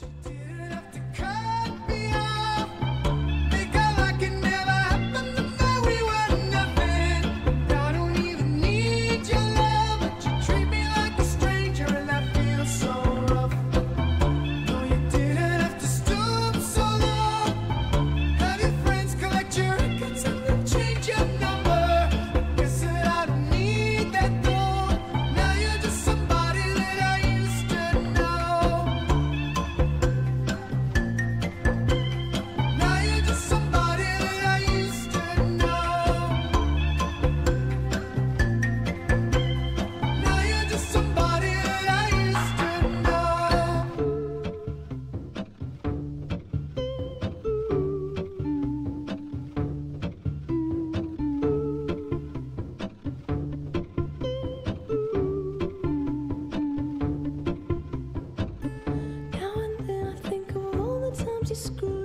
Didn't have Now